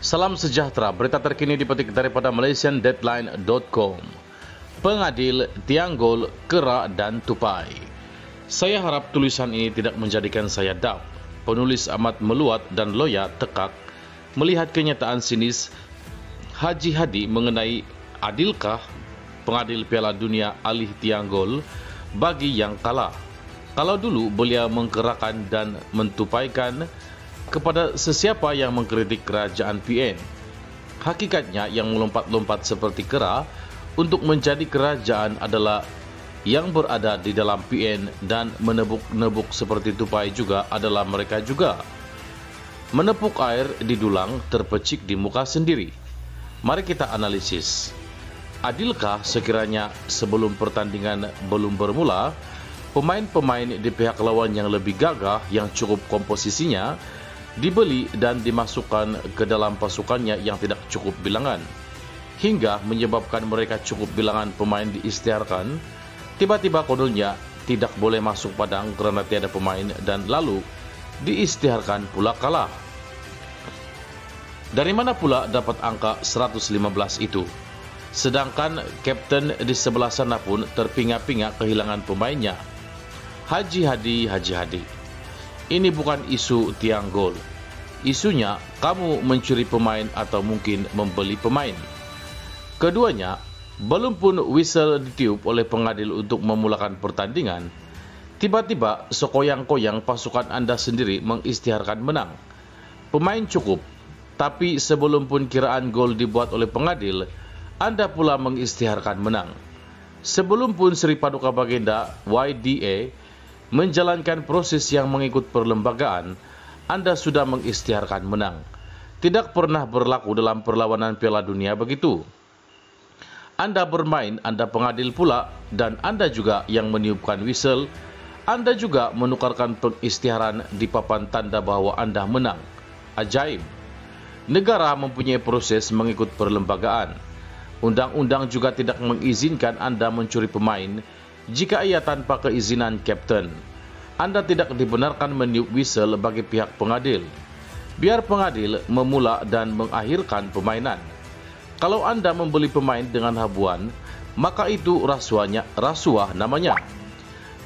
Salam sejahtera, berita terkini dipetik daripada malaysiandeadline.com. Pengadil, Tianggol, Kera dan Tupai. Saya harap tulisan ini tidak menjadikan saya dap. Penulis amat meluat dan loya tekak melihat kenyataan sinis Haji Hadi mengenai adilkah pengadil Piala Dunia Alih Tianggol bagi yang kalah. Kalau dulu beliau mengkerakan dan mentupaikan kepada sesiapa yang mengkritik kerajaan PN. Hakikatnya yang melompat-lompat seperti kera untuk menjadi kerajaan adalah yang berada di dalam PN dan menebuk-nebuk seperti tupai juga adalah mereka juga. Menepuk air di dulang terpecik di muka sendiri. Mari kita analisis. Adilkah sekiranya sebelum pertandingan belum bermula, pemain-pemain di pihak lawan yang lebih gagah yang cukup komposisinya dibeli dan dimasukkan ke dalam pasukannya yang tidak cukup bilangan. Hingga menyebabkan mereka cukup bilangan pemain diistiharkan tiba-tiba konulnya tidak boleh masuk padang kerana tiada pemain dan lalu diistiharkan pula kalah. Dari mana pula dapat angka 115 itu? Sedangkan kapten di sebelah sana pun terpinga-pinga kehilangan pemainnya. Haji Hadi Haji Hadi ini bukan isu tiang gol. Isunya kamu mencuri pemain atau mungkin membeli pemain. Keduanya, belum pun whistle ditiup oleh pengadil untuk memulakan pertandingan, tiba-tiba sekoyang-koyang pasukan anda sendiri mengistiharkan menang. Pemain cukup, tapi sebelum pun kiraan gol dibuat oleh pengadil, anda pula mengistiharkan menang. Sebelum pun Seri Paduka Bagenda YDA menjalankan proses yang mengikut perlembagaan, anda sudah mengistiharkan menang. Tidak pernah berlaku dalam perlawanan Piala Dunia begitu. Anda bermain, Anda pengadil pula dan Anda juga yang meniupkan whistle. Anda juga menukarkan pengistiharan di papan tanda bahawa Anda menang. Ajaib. Negara mempunyai proses mengikut perlembagaan. Undang-undang juga tidak mengizinkan Anda mencuri pemain jika ia tanpa keizinan kapten. Anda tidak dibenarkan meniup whistle bagi pihak pengadil. Biar pengadil memula dan mengakhirkan permainan. Kalau anda membeli pemain dengan habuan, maka itu rasuahnya, rasuah namanya.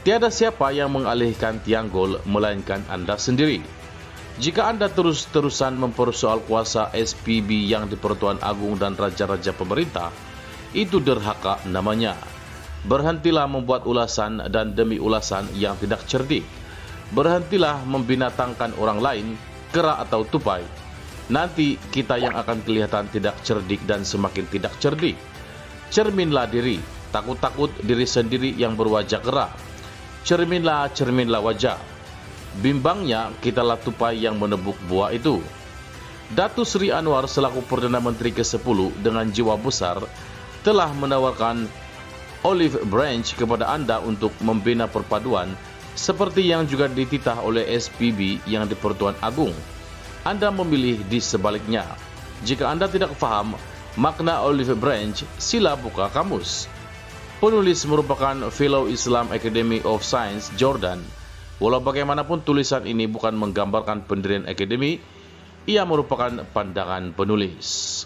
Tiada siapa yang mengalihkan tiang gol melainkan anda sendiri. Jika anda terus-terusan mempersoal kuasa SPB yang di Pertuan Agung dan Raja-Raja Pemerintah, itu derhaka namanya. Berhentilah membuat ulasan dan demi ulasan yang tidak cerdik. Berhentilah membinatangkan orang lain, kera atau tupai. Nanti kita yang akan kelihatan tidak cerdik dan semakin tidak cerdik. Cerminlah diri, takut-takut diri sendiri yang berwajah kera. Cerminlah, cerminlah wajah. Bimbangnya kitalah tupai yang menebuk buah itu. Datu Sri Anwar selaku Perdana Menteri ke-10 dengan jiwa besar telah menawarkan olive branch kepada anda untuk membina perpaduan seperti yang juga dititah oleh SPB yang di Pertuan Agung. Anda memilih di sebaliknya. Jika anda tidak faham makna olive branch, sila buka kamus. Penulis merupakan Fellow Islam Academy of Science Jordan. Walau bagaimanapun tulisan ini bukan menggambarkan pendirian akademi, ia merupakan pandangan penulis.